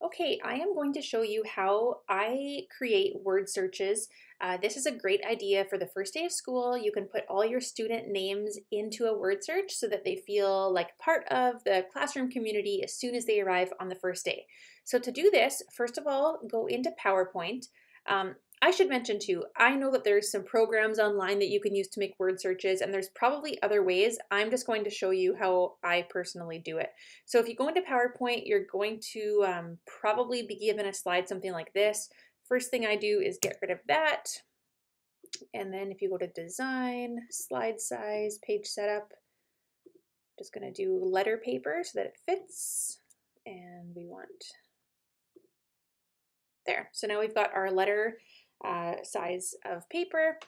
Okay, I am going to show you how I create word searches. Uh, this is a great idea for the first day of school. You can put all your student names into a word search so that they feel like part of the classroom community as soon as they arrive on the first day. So to do this, first of all, go into PowerPoint. Um, I should mention too, I know that there's some programs online that you can use to make word searches, and there's probably other ways. I'm just going to show you how I personally do it. So if you go into PowerPoint, you're going to um, probably be given a slide something like this. First thing I do is get rid of that. And then if you go to design, slide size, page setup, just going to do letter paper so that it fits. And we want there. So now we've got our letter uh, size of paper.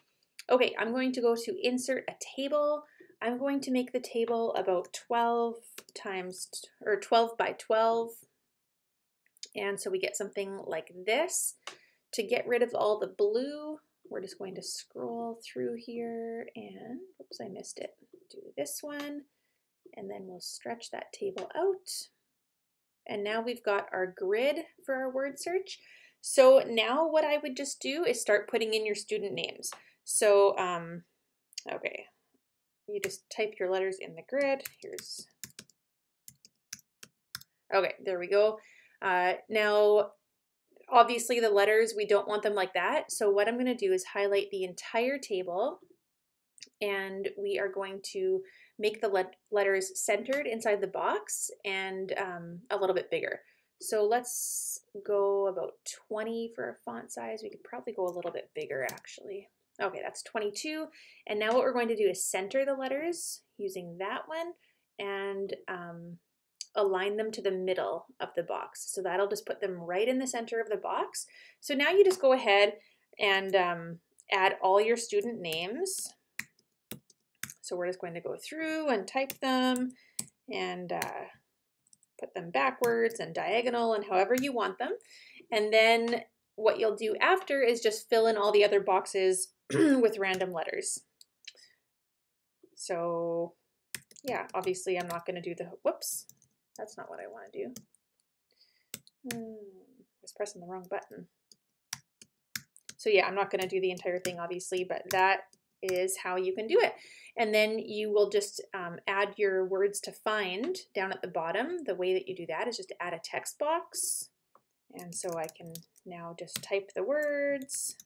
Okay, I'm going to go to insert a table. I'm going to make the table about 12 times, or 12 by 12. And so we get something like this. To get rid of all the blue, we're just going to scroll through here and, oops, I missed it. Do this one, and then we'll stretch that table out. And now we've got our grid for our word search. So now what I would just do is start putting in your student names. So, um, okay, you just type your letters in the grid. Here's, okay, there we go. Uh, now, obviously the letters, we don't want them like that. So what I'm gonna do is highlight the entire table and we are going to make the let letters centered inside the box and um, a little bit bigger. So let's go about 20 for a font size. We could probably go a little bit bigger actually. Okay, that's 22. And now what we're going to do is center the letters using that one and um, align them to the middle of the box. So that'll just put them right in the center of the box. So now you just go ahead and um, add all your student names. So we're just going to go through and type them and uh, put them backwards and diagonal and however you want them. And then what you'll do after is just fill in all the other boxes with random letters. So yeah, obviously I'm not going to do the, whoops, that's not what I want to do. Hmm, I was pressing the wrong button. So yeah, I'm not going to do the entire thing obviously, but that is how you can do it. And then you will just um, add your words to find down at the bottom. The way that you do that is just add a text box. And so I can now just type the words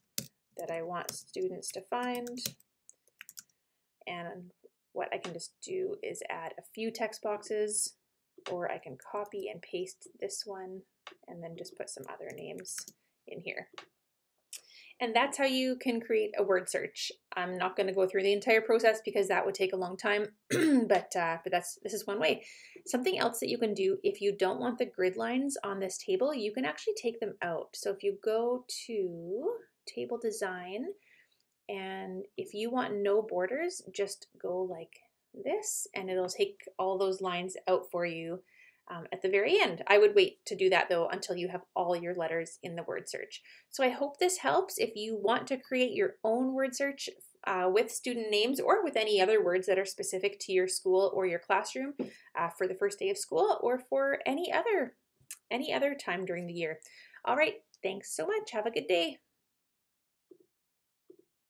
that I want students to find. And what I can just do is add a few text boxes or I can copy and paste this one and then just put some other names in here. And that's how you can create a word search. I'm not going to go through the entire process because that would take a long time, but uh, but that's this is one way. Something else that you can do if you don't want the grid lines on this table, you can actually take them out. So if you go to table design, and if you want no borders, just go like this, and it'll take all those lines out for you um, at the very end. I would wait to do that though until you have all your letters in the word search. So I hope this helps. If you want to create your own word search uh, with student names or with any other words that are specific to your school or your classroom uh, for the first day of school or for any other any other time during the year. All right, thanks so much. Have a good day.